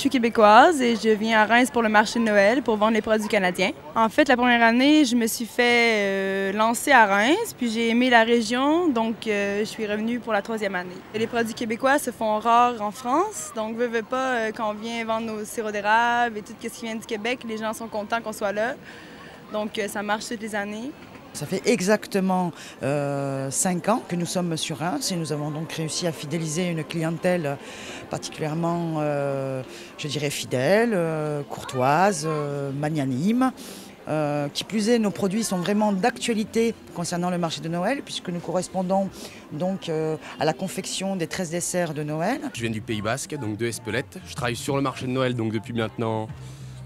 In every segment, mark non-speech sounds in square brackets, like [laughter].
Je suis québécoise et je viens à Reims pour le marché de Noël pour vendre les produits canadiens. En fait, la première année, je me suis fait euh, lancer à Reims, puis j'ai aimé la région, donc euh, je suis revenue pour la troisième année. Les produits québécois se font rares en France, donc veux, veux pas, euh, quand on vient vendre nos sirops d'érable et tout ce qui vient du Québec, les gens sont contents qu'on soit là. Donc ça marche toutes les années. Ça fait exactement euh, 5 ans que nous sommes sur Reims et nous avons donc réussi à fidéliser une clientèle particulièrement, euh, je dirais, fidèle, euh, courtoise, euh, magnanime. Euh, qui plus est, nos produits sont vraiment d'actualité concernant le marché de Noël, puisque nous correspondons donc euh, à la confection des 13 desserts de Noël. Je viens du Pays Basque, donc de Espelette. Je travaille sur le marché de Noël donc depuis maintenant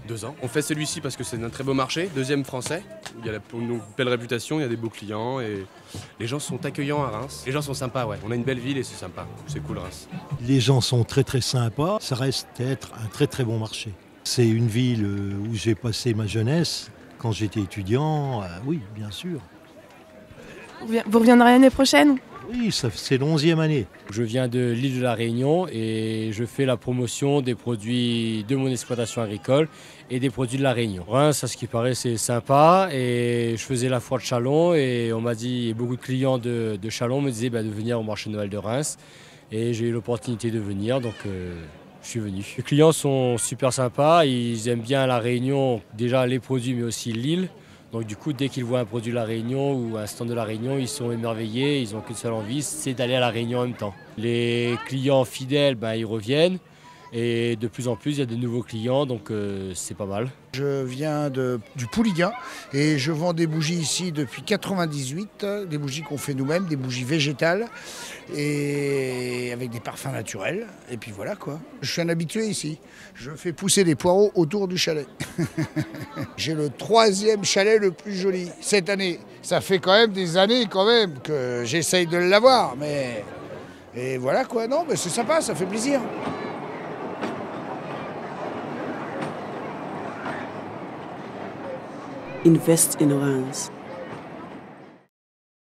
deux ans. On fait celui-ci parce que c'est un très beau marché, deuxième français. Il y a la, une belle réputation, il y a des beaux clients et les gens sont accueillants à Reims. Les gens sont sympas, ouais. On a une belle ville et c'est sympa. C'est cool Reims. Les gens sont très très sympas. Ça reste être un très très bon marché. C'est une ville où j'ai passé ma jeunesse. Quand j'étais étudiant, euh, oui, bien sûr. Vous reviendrez l'année prochaine Oui, c'est l'onzième année. Je viens de l'île de la Réunion et je fais la promotion des produits de mon exploitation agricole et des produits de la Réunion. Reims, à ce qui paraît, c'est sympa et je faisais la foire de Chalon et on m'a dit, beaucoup de clients de, Chalon me disaient bah, de venir au marché Noël de Reims et j'ai eu l'opportunité de venir donc euh, je suis venu. Les clients sont super sympas, ils aiment bien la Réunion, déjà les produits mais aussi l'île. Donc du coup, dès qu'ils voient un produit de la Réunion ou un stand de la Réunion, ils sont émerveillés, ils n'ont qu'une seule envie, c'est d'aller à la Réunion en même temps. Les clients fidèles, ben, ils reviennent. Et de plus en plus, il y a de nouveaux clients, donc euh, c'est pas mal. Je viens du Pouliguen et je vends des bougies ici depuis 98, des bougies qu'on fait nous-mêmes, des bougies végétales et avec des parfums naturels. Et puis voilà quoi. Je suis un habitué ici. Je fais pousser des poireaux autour du chalet. [laughs] J'ai le troisième chalet le plus joli cette année. Ça fait quand même des années quand même que j'essaye de l'avoir, mais et voilà quoi. Non, mais c'est sympa, ça fait plaisir. Invest in Reims.